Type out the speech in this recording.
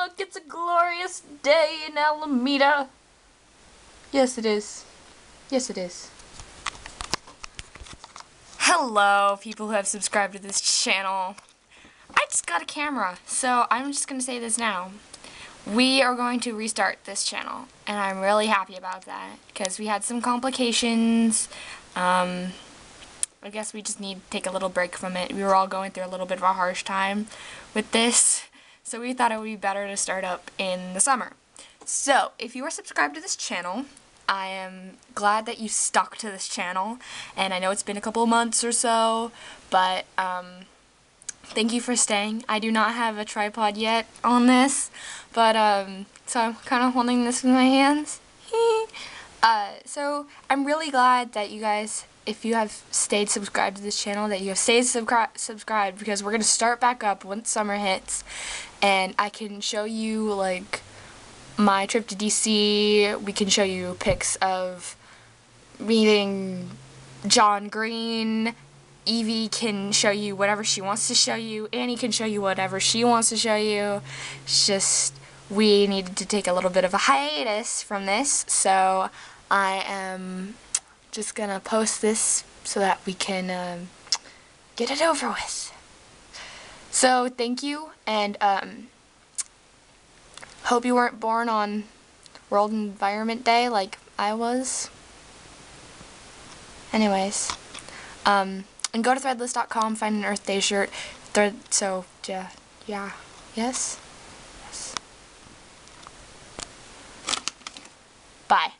look, it's a glorious day in Alameda. Yes, it is. Yes, it is. Hello, people who have subscribed to this channel. I just got a camera, so I'm just going to say this now. We are going to restart this channel, and I'm really happy about that, because we had some complications. Um, I guess we just need to take a little break from it. We were all going through a little bit of a harsh time with this, so we thought it would be better to start up in the summer. So, if you are subscribed to this channel, I am glad that you stuck to this channel, and I know it's been a couple months or so, but um, thank you for staying. I do not have a tripod yet on this, but um, so I'm kind of holding this with my hands. Uh, so I'm really glad that you guys, if you have stayed subscribed to this channel, that you have stayed subscri subscribed because we're going to start back up once summer hits, and I can show you like my trip to DC. We can show you pics of meeting John Green. Evie can show you whatever she wants to show you. Annie can show you whatever she wants to show you. It's just we needed to take a little bit of a hiatus from this, so I am just gonna post this so that we can um, get it over with. So thank you, and um, Hope you weren't born on World Environment Day like I was. Anyways, um, and go to threadless.com, find an Earth Day shirt. Thread, so, yeah, yeah, yes. Bye.